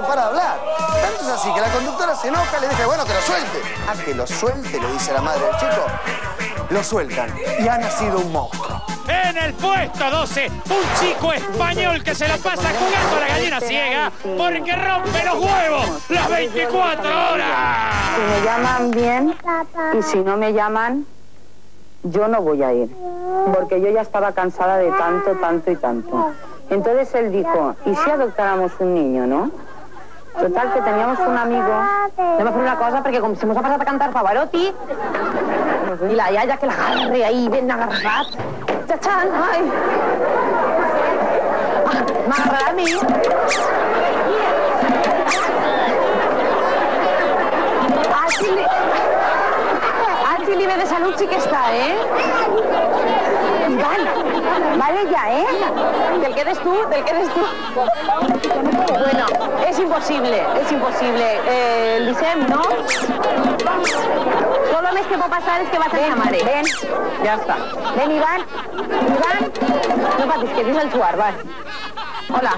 no para de hablar. Tanto es así que la conductora se enoja, le dice, bueno, que lo suelte. Ah, que lo suelte, le dice la madre del chico. Lo sueltan y ha nacido un monstruo. En el puesto 12, un chico español que se la pasa jugando a la gallina ciega porque rompe los huevos las 24 horas. Si me llaman bien y si no me llaman, yo no voy a ir. Porque yo ya estaba cansada de tanto, tanto y tanto. Entonces él dijo, ¿y si adoptáramos un niño, no? Total, que teníamos un amigo... Anem a una cosa perquè com se mos ha passat a cantar Pavarotti i la iaia que l'agarre ahí ben agarrat. Txatxan, ai. Ah, M'agradarà a mi. Li ve de salut sí que està, eh? Ivan, vale ya, ¿eh? Del que eres tú, del que eres tú. Bueno, es imposible, es imposible. Eh, el Licem, ¿no? Solo més que pot passar és que va tenir la mare. Ven, ja està. Ven, Ivan. Ivan, no patis, que dius el suar, va. Hola.